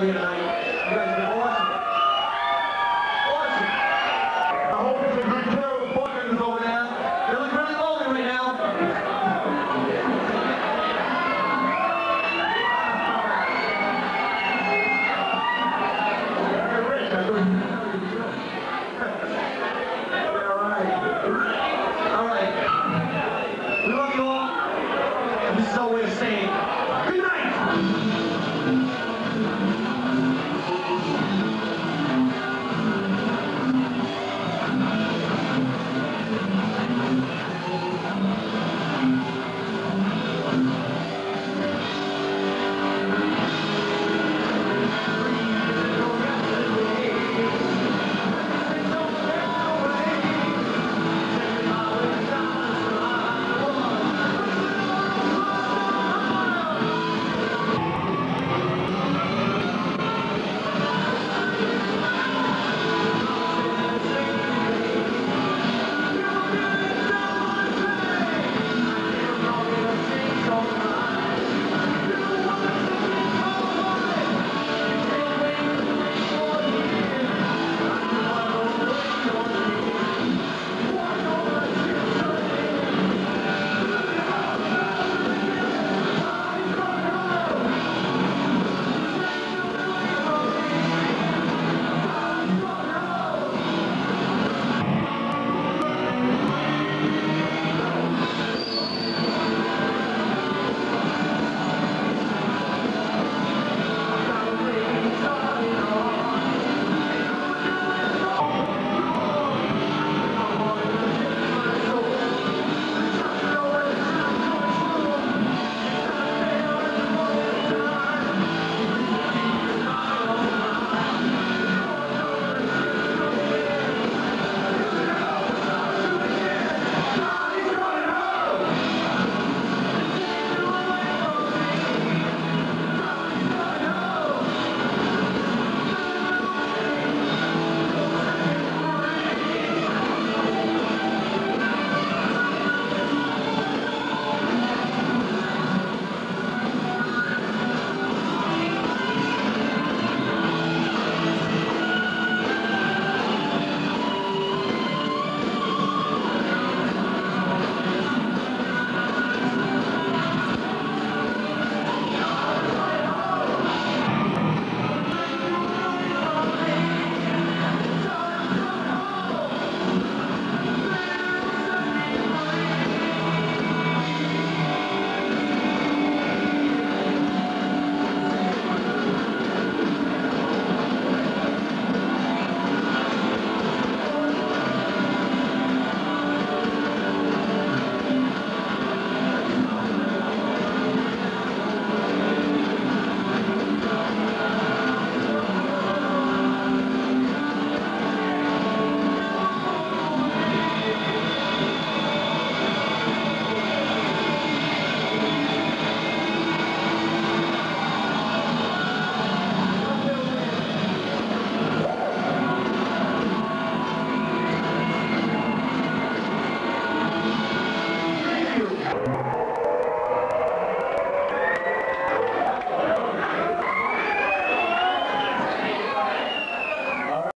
Navidad.